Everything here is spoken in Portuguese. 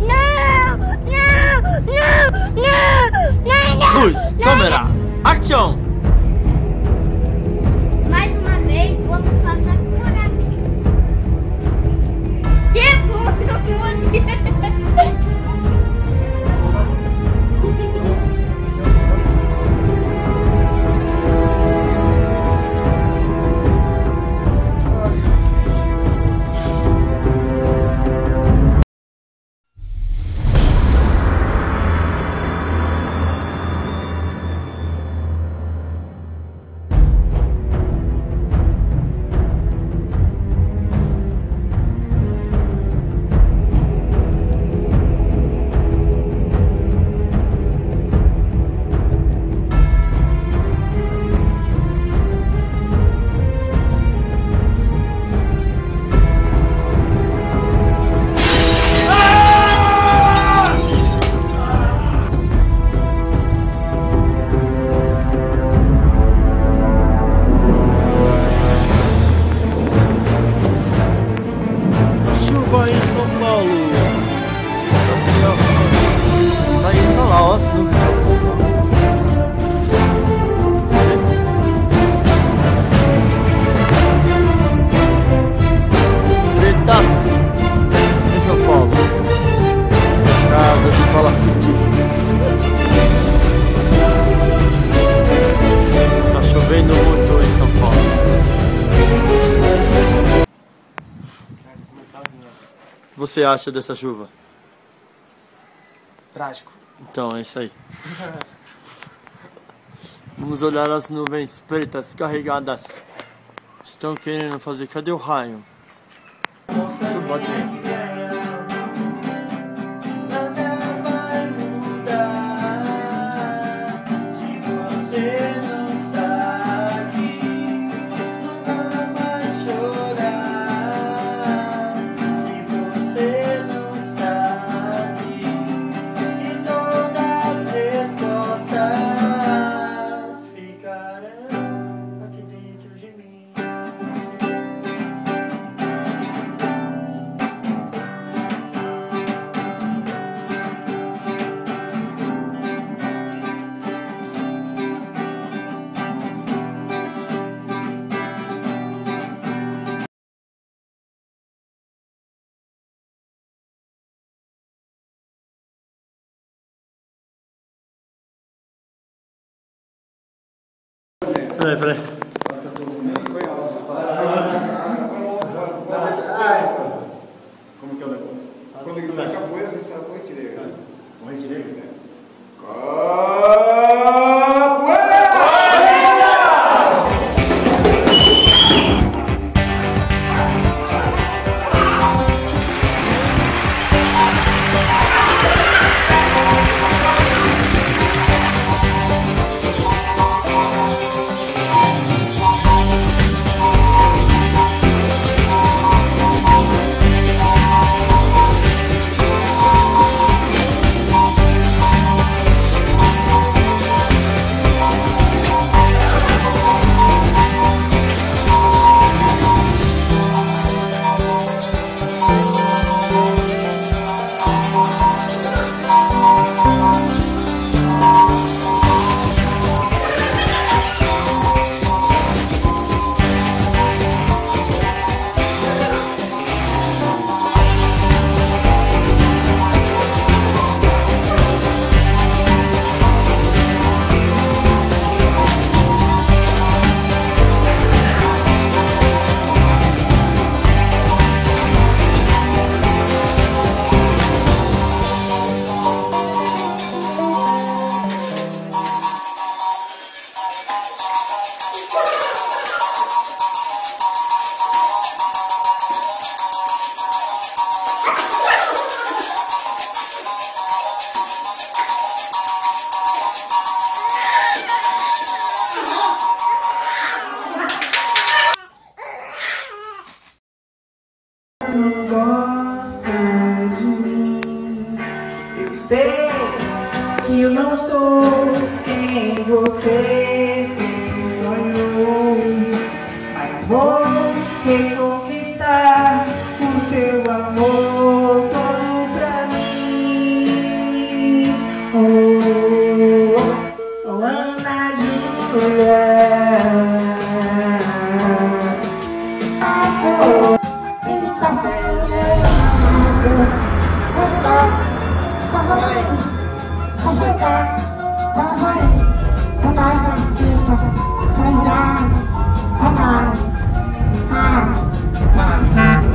Não! Não! Não! Não! Não! não. Luz, câmera, Casa de palafite. Está chovendo muito em São Paulo. O que você acha dessa chuva? Trágico. Então, é isso aí. Vamos olhar as nuvens pretas carregadas. Estão querendo fazer. Cadê o raio? Isso bate Peraí, peraí. Como que é o negócio? Quando capoeira, você sabe corrente negra. Corrente negra? Eu não sou quem você sempre sonhou, mas vou Vamos